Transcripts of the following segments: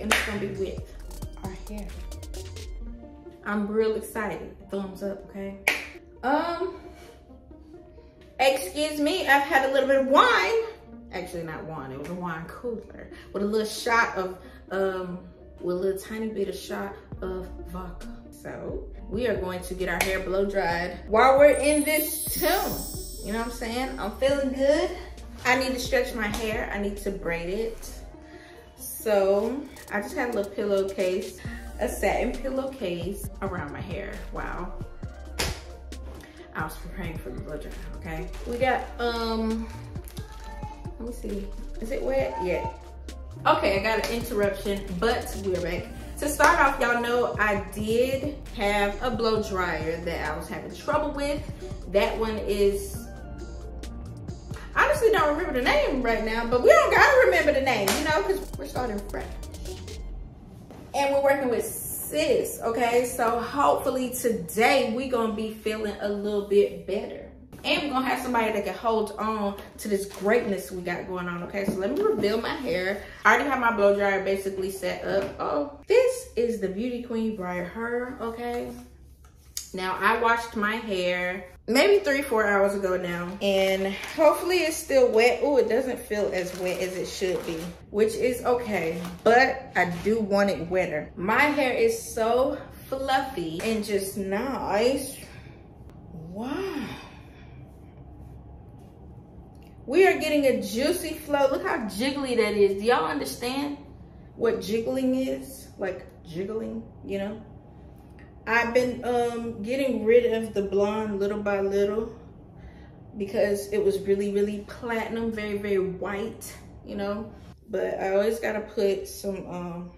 And it's gonna be with our hair. I'm real excited. Thumbs up, okay? Um, excuse me, I've had a little bit of wine. Actually, not wine, it was a wine cooler with a little shot of, um, with a little tiny bit of shot of vodka. So we are going to get our hair blow dried while we're in this tune. You know what I'm saying? I'm feeling good. I need to stretch my hair. I need to braid it. So I just had a little pillowcase, a satin pillowcase around my hair. Wow. I was preparing for the blow dry, okay? We got, um, let me see. Is it wet? Yeah. Okay, I got an interruption, but we're back. To start off, y'all know I did have a blow dryer that I was having trouble with. That one is, honestly don't remember the name right now, but we don't gotta remember the name, you know, because we're starting fresh. And we're working with sis, okay? So hopefully today we gonna be feeling a little bit better. And we're gonna have somebody that can hold on to this greatness we got going on, okay? So let me reveal my hair. I already have my blow dryer basically set up. Oh, this is the Beauty Queen Bright Her, okay? Now I washed my hair maybe three, four hours ago now. And hopefully it's still wet. Oh, it doesn't feel as wet as it should be, which is okay. But I do want it wetter. My hair is so fluffy and just nice. Wow. We are getting a juicy flow. Look how jiggly that is. Do y'all understand what jiggling is? Like jiggling, you know? I've been um, getting rid of the blonde little by little because it was really, really platinum, very, very white, you know? But I always gotta put some, um,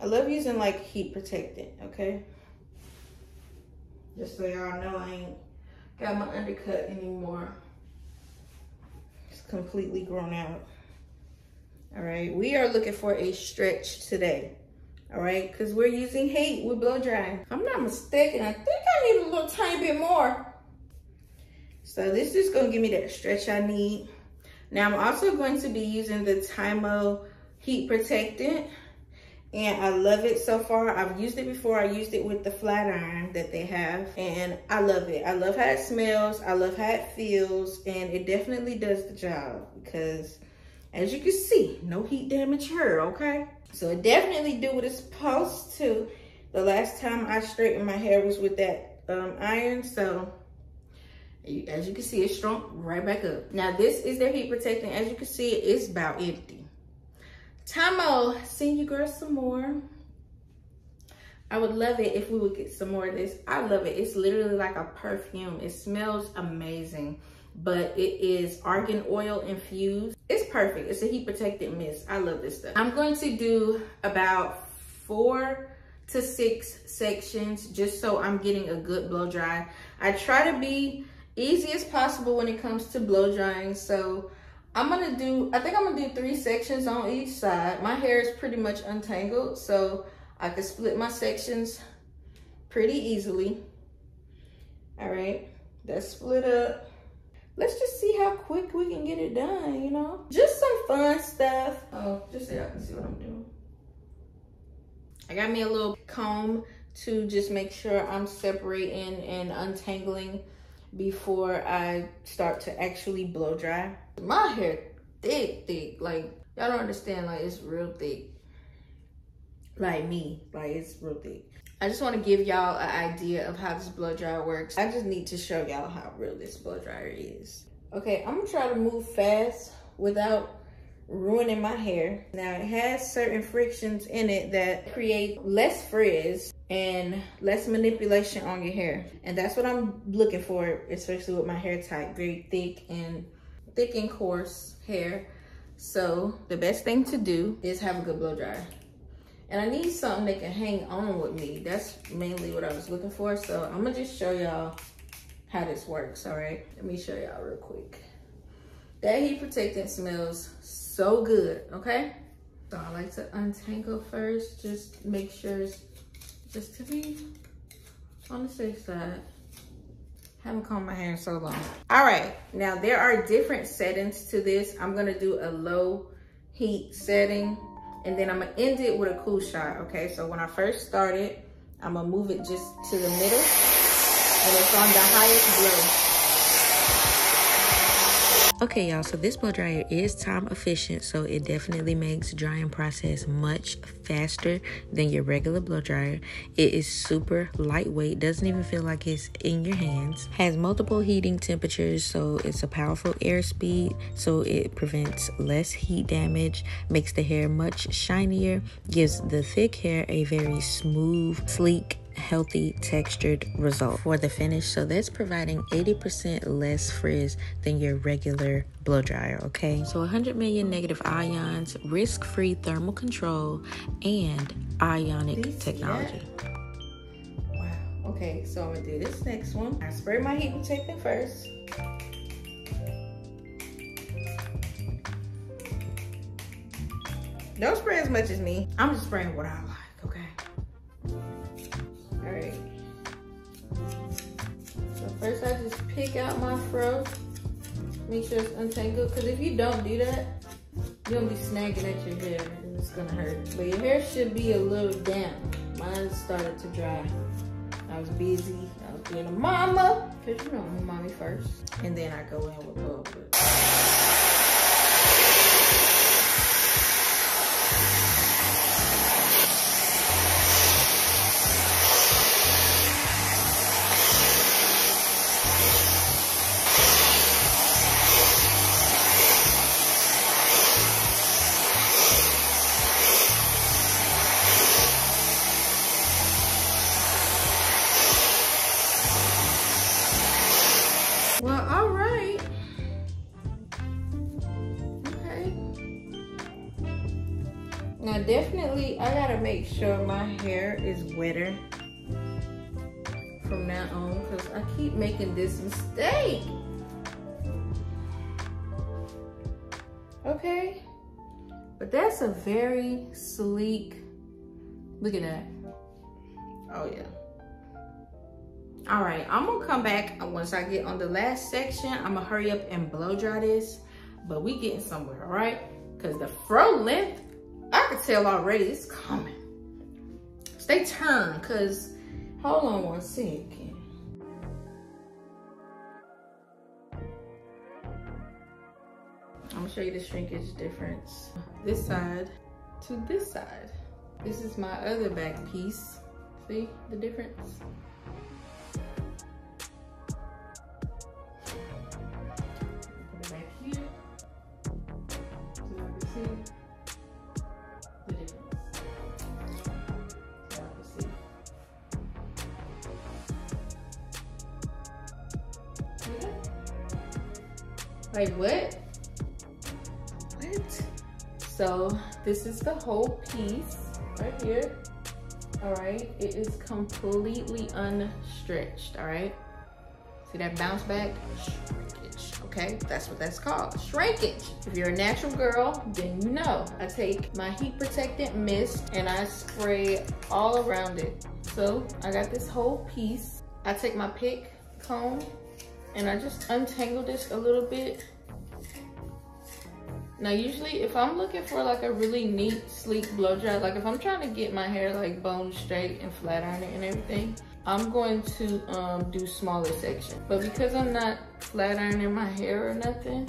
I love using like heat protectant, okay? Just so y'all know I ain't got my undercut anymore It's completely grown out. All right, we are looking for a stretch today. All right, because we're using heat with blow dry. I'm not mistaken, I think I need a little tiny bit more. So this is gonna give me that stretch I need. Now I'm also going to be using the Tymo heat protectant and I love it so far. I've used it before. I used it with the flat iron that they have and I love it. I love how it smells. I love how it feels and it definitely does the job because as you can see, no heat damage here, okay? So it definitely do what it's supposed to. The last time I straightened my hair was with that um, iron, so as you can see, it's strong right back up. Now this is their heat protectant. As you can see, it's about empty. Tymo, send you girls some more. I would love it if we would get some more of this. I love it. It's literally like a perfume. It smells amazing, but it is argan oil infused. It's perfect. It's a heat protected mist. I love this stuff. I'm going to do about four to six sections just so I'm getting a good blow dry. I try to be easy as possible when it comes to blow drying. So I'm gonna do, I think I'm gonna do three sections on each side. My hair is pretty much untangled, so I can split my sections pretty easily. All right, that's split up. Let's just see how quick we can get it done, you know? Just some fun stuff. Oh, just so y'all can see what I'm doing. I got me a little comb to just make sure I'm separating and untangling before I start to actually blow dry. My hair thick, thick. Like, y'all don't understand, like, it's real thick. Like me, like, it's real thick. I just want to give y'all an idea of how this blow dryer works. I just need to show y'all how real this blow dryer is. Okay, I'm gonna try to move fast without ruining my hair. Now it has certain frictions in it that create less frizz and less manipulation on your hair. And that's what I'm looking for, especially with my hair type, very thick and thick and coarse hair. So the best thing to do is have a good blow dryer. And I need something that can hang on with me. That's mainly what I was looking for. So I'm gonna just show y'all how this works, all right? Let me show y'all real quick. That heat protectant smells so good, okay? So I like to untangle first, just make sure it's just to be on the safe side. Haven't combed my hair in so long. All right, now there are different settings to this. I'm gonna do a low heat setting and then I'm gonna end it with a cool shot, okay? So when I first started, I'm gonna move it just to the middle, and it's on the highest blow. Okay, y'all, so this blow dryer is time efficient, so it definitely makes drying process much faster than your regular blow dryer. It is super lightweight, doesn't even feel like it's in your hands. Has multiple heating temperatures, so it's a powerful air speed, so it prevents less heat damage, makes the hair much shinier, gives the thick hair a very smooth, sleek, healthy textured result for the finish. So that's providing 80% less frizz than your regular blow dryer, okay? So 100 million negative ions, risk-free thermal control, and ionic technology. Wow. Okay, so I'm gonna do this next one. I spray my heat protectant first. Don't spray as much as me. I'm just spraying what I like. Pick out my fro. Make sure it's untangled. Because if you don't do that, you're going to be snagging at your hair. And it's going to hurt. But your hair should be a little damp. Mine started to dry. I was busy. I was being a mama. Because you know I'm a mommy first. And then I go in with bubble. Definitely, I gotta make sure my hair is wetter from now on because I keep making this mistake. Okay, but that's a very sleek, look at that. Oh yeah. All right, I'm gonna come back once I get on the last section. I'm gonna hurry up and blow dry this, but we getting somewhere, all right? Because the fro length Tell already it's coming. Stay turned, cause hold on one second. I'm gonna show you the shrinkage difference. This side to this side. This is my other back piece. See the difference? Like what? What? So this is the whole piece right here. All right, it is completely unstretched, all right? See that bounce back? Shrinkage, okay? That's what that's called, shrinkage. If you're a natural girl, then you know. I take my heat protectant mist and I spray all around it. So I got this whole piece. I take my pick comb and I just untangle this a little bit. Now usually if I'm looking for like a really neat, sleek blow dry, like if I'm trying to get my hair like bone straight and flat iron it and everything, I'm going to um, do smaller sections. But because I'm not flat ironing my hair or nothing,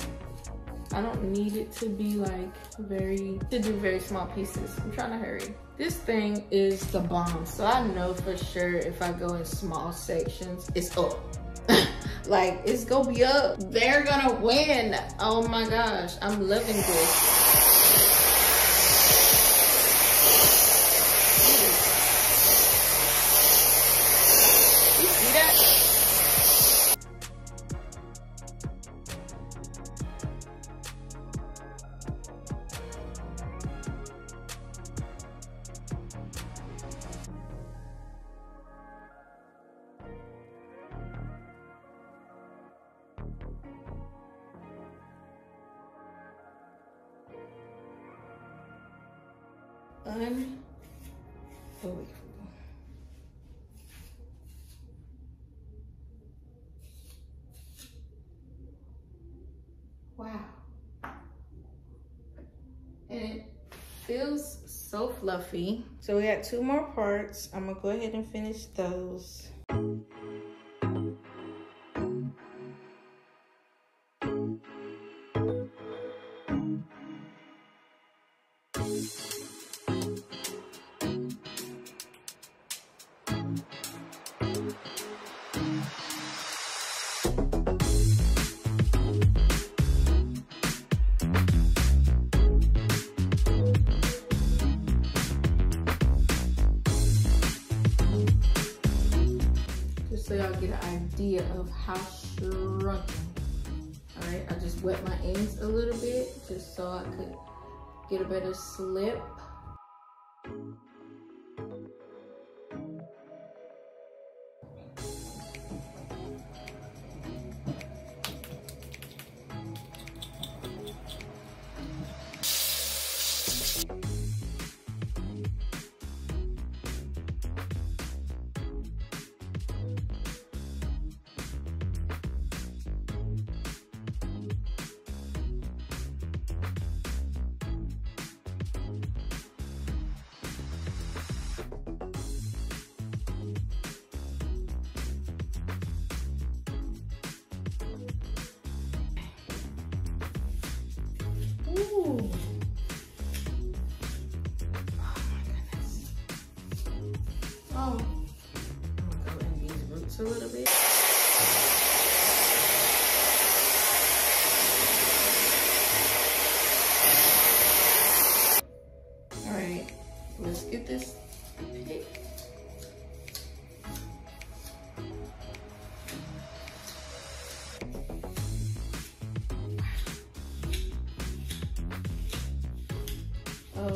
I don't need it to be like very, to do very small pieces. I'm trying to hurry. This thing is the bomb. So I know for sure if I go in small sections, it's up. Like, it's gonna be up. They're gonna win. Oh my gosh, I'm loving this. Unbelievable. Wow. And it feels so fluffy. So we got two more parts. I'm gonna go ahead and finish those. Idea of how shrunken. All right, I just wet my ends a little bit just so I could get a better slip.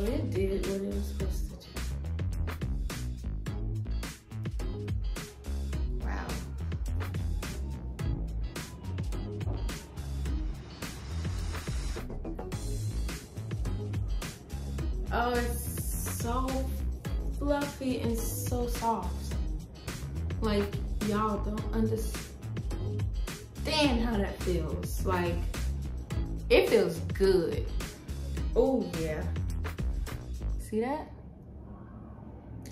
It did what it was supposed to do. Wow. Oh, it's so fluffy and so soft. Like, y'all don't understand how that feels. Like, it feels good. Oh, yeah. See that?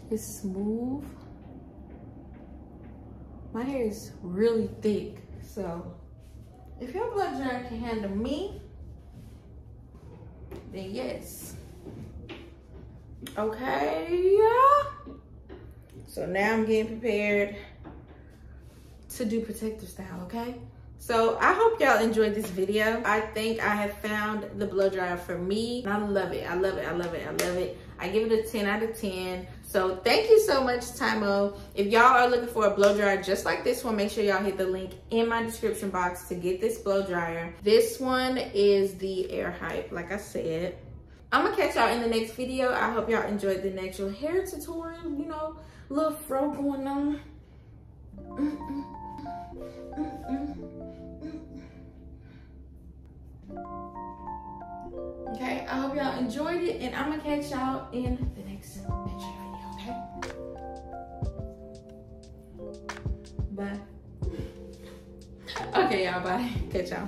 It's smooth. My hair is really thick, so if your blood dryer can handle me, then yes. Okay. So now I'm getting prepared to do protective style, okay? So I hope y'all enjoyed this video. I think I have found the blow dryer for me. I love it, I love it, I love it, I love it. I give it a 10 out of 10. So thank you so much, Tymo. If y'all are looking for a blow dryer just like this one, make sure y'all hit the link in my description box to get this blow dryer. This one is the Air Hype, like I said. I'm gonna catch y'all in the next video. I hope y'all enjoyed the natural hair tutorial, you know, little fro going on. Mm -mm. Mm Okay, I hope y'all enjoyed it and I'm gonna catch y'all in the next picture video, okay? Bye. Okay, y'all, bye. Catch y'all.